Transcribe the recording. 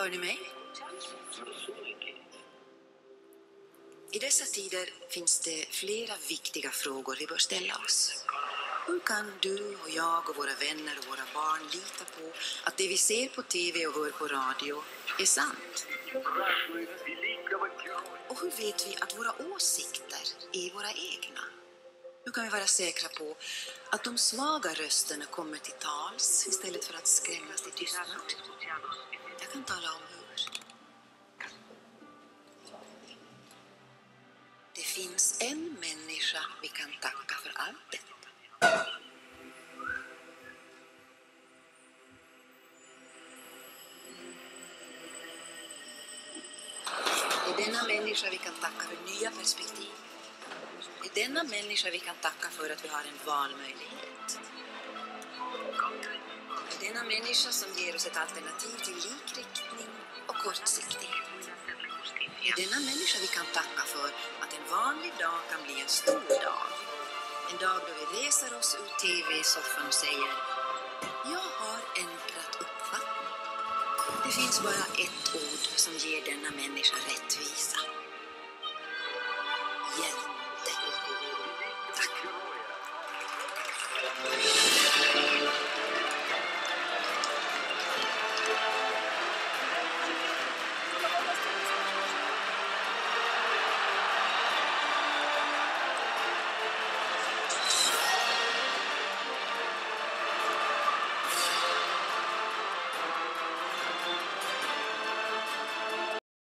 Hör ni mig? I dessa tider finns det flera viktiga frågor vi bör ställa oss. Hur kan du och jag och våra vänner och våra barn lita på att det vi ser på TV och hör på radio är sant? Och hur vet vi att våra åsikter är våra egna? Nu kan vi vara säkra på att de svaga rösterna kommer till tals istället för att skrämmas till tystnad? Jag kan tala om hur. Det finns en människa vi kan tacka för allt detta. Det är denna människa vi kan tacka för nya perspektiv. Det är denna människa vi kan tacka för att vi har en valmöjlighet. Det är denna människa som ger oss ett alternativ till likriktning och kortsiktighet. Det är denna människa vi kan tacka för att en vanlig dag kan bli en stor dag. En dag då vi reser oss ur TV-soffan och säger Jag har ändrat uppfattning. Det finns bara ett ord som ger denna människa rättvisa.